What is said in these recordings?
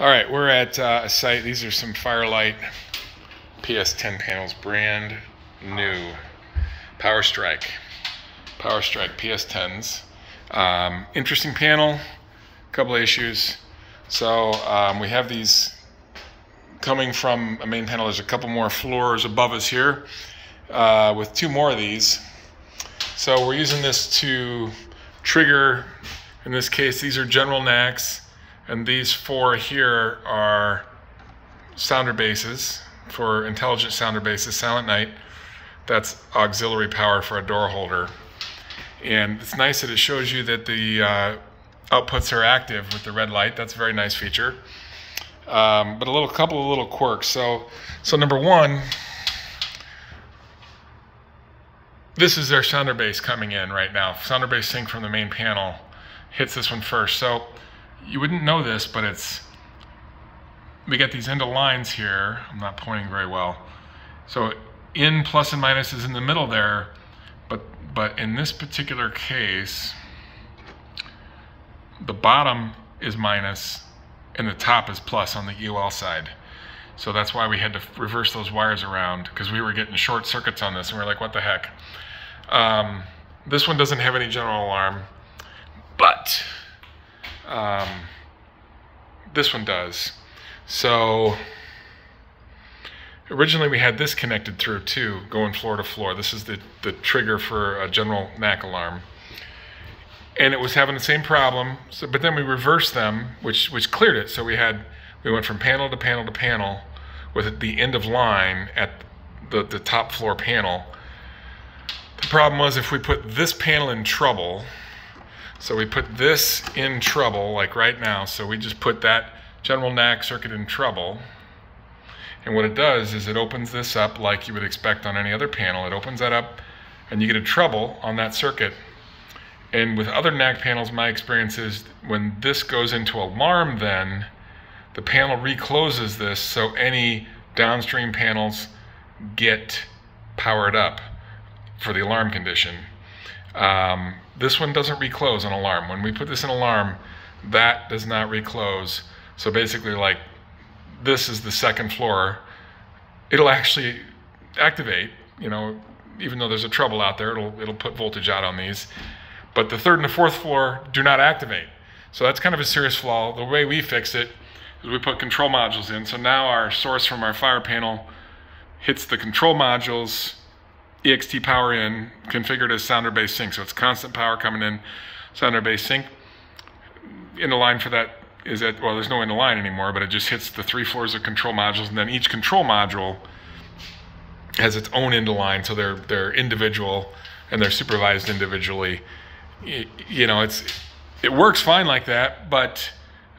All right, we're at uh, a site. These are some Fire-Lite PS10 panels, brand new. Power Strike. Power Strike PS10s. Um, interesting panel, couple of issues. So um, we have these coming from a main panel. There's a couple more floors above us here uh, with two more of these. So we're using this to trigger, in this case, these are general NACs. And these four here are sounder bases for intelligent sounder bases, Silent Knight. That's auxiliary power for a door holder. And it's nice that it shows you that the uh, outputs are active with the red light. That's a very nice feature. Um, but a little couple of little quirks. So, so number one, this is their sounder base coming in right now. Sounder base sync from the main panel hits this one first. So you wouldn't know this, but it's, we get these end of lines here. I'm not pointing very well. So in plus and minus is in the middle there, but, but in this particular case, the bottom is minus and the top is plus on the EOL side. So that's why we had to reverse those wires around because we were getting short circuits on this and we are like, what the heck? Um, this one doesn't have any general alarm, um, this one does. So originally we had this connected through too, going floor to floor. This is the, the trigger for a general NAC alarm. And it was having the same problem, so, but then we reversed them, which, which cleared it. So we had, we went from panel to panel to panel with the end of line at the, the top floor panel. The problem was if we put this panel in trouble, so we put this in trouble, like right now. So we just put that general NAC circuit in trouble. And what it does is it opens this up like you would expect on any other panel. It opens that up and you get a trouble on that circuit. And with other NAC panels, my experience is when this goes into alarm then, the panel recloses this so any downstream panels get powered up for the alarm condition. Um, this one doesn't reclose on alarm. When we put this in alarm, that does not reclose. So basically like this is the second floor. It'll actually activate, you know, even though there's a trouble out there, it'll, it'll put voltage out on these. But the third and the fourth floor do not activate. So that's kind of a serious flaw. The way we fix it is we put control modules in. So now our source from our fire panel hits the control modules, EXT power in, configured as sounder base sync. So it's constant power coming in, sounder base sync. End of line for that is that, well, there's no end of line anymore, but it just hits the three floors of control modules. And then each control module has its own end of line. So they're, they're individual and they're supervised individually. You know, it's, it works fine like that, but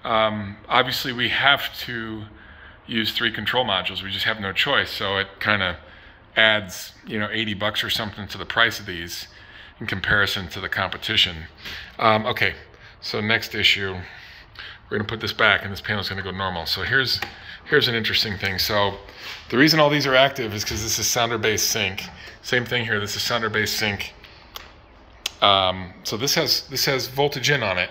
um, obviously we have to use three control modules. We just have no choice. So it kind of adds, you know, 80 bucks or something to the price of these in comparison to the competition. Um, okay, so next issue, we're gonna put this back and this panel is gonna go normal. So here's, here's an interesting thing. So the reason all these are active is because this is sounder base sync. Same thing here, this is sounder base sync. Um, so this has, this has voltage in on it.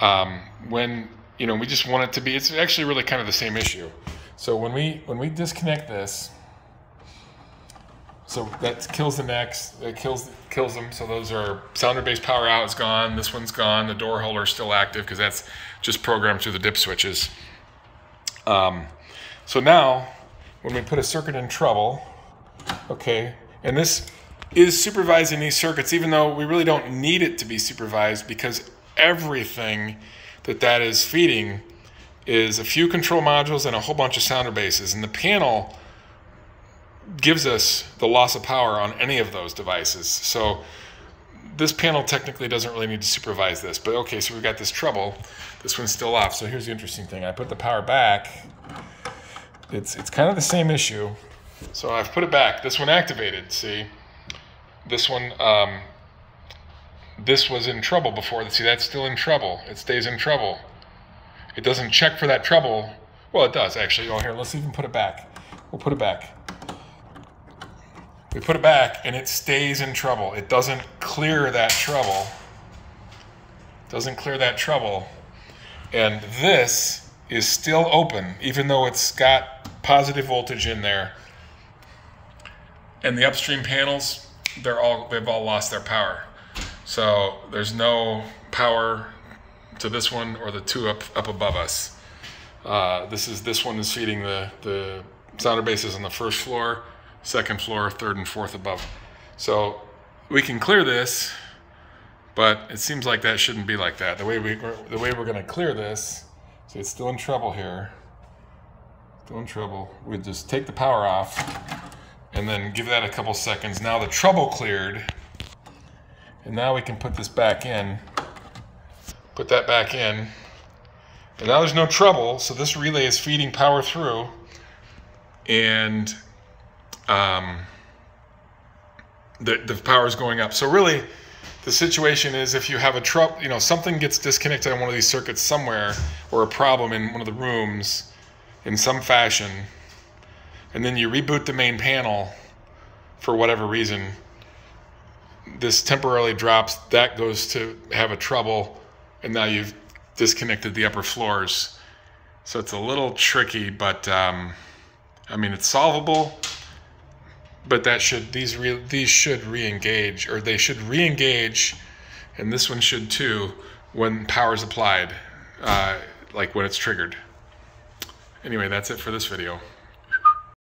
Um, when, you know, we just want it to be, it's actually really kind of the same issue. So when we, when we disconnect this, so that kills the NACs. It kills kills them. So those are sounder base power out is gone. This one's gone. The door holder is still active because that's just programmed through the dip switches. Um, so now, when we put a circuit in trouble, okay, and this is supervising these circuits, even though we really don't need it to be supervised because everything that that is feeding is a few control modules and a whole bunch of sounder bases. And the panel gives us the loss of power on any of those devices. So this panel technically doesn't really need to supervise this, but okay, so we've got this trouble. This one's still off. So here's the interesting thing. I put the power back. It's, it's kind of the same issue. So I've put it back. This one activated, see? This one, um, this was in trouble before. See, that's still in trouble. It stays in trouble. It doesn't check for that trouble. Well, it does actually. Oh, here, let's even put it back. We'll put it back. We put it back and it stays in trouble. It doesn't clear that trouble. Doesn't clear that trouble. And this is still open, even though it's got positive voltage in there. And the upstream panels, they're all they've all lost their power. So there's no power to this one or the two up up above us. Uh, this is this one is feeding the the sounder bases on the first floor, second floor, third and fourth above. So we can clear this, but it seems like that shouldn't be like that. The way we the way we're going to clear this, so it's still in trouble here. Still in trouble. We just take the power off and then give that a couple seconds. Now the trouble cleared. And now we can put this back in. Put that back in. And now there's no trouble, so this relay is feeding power through. And um, the, the power is going up. So really, the situation is if you have a trouble, you know, something gets disconnected on one of these circuits somewhere, or a problem in one of the rooms in some fashion, and then you reboot the main panel for whatever reason, this temporarily drops, that goes to have a trouble, and now you've disconnected the upper floors. So it's a little tricky, but um, I mean, it's solvable. But that should these re, these should re-engage, or they should re-engage, and this one should too when power is applied, uh, like when it's triggered. Anyway, that's it for this video.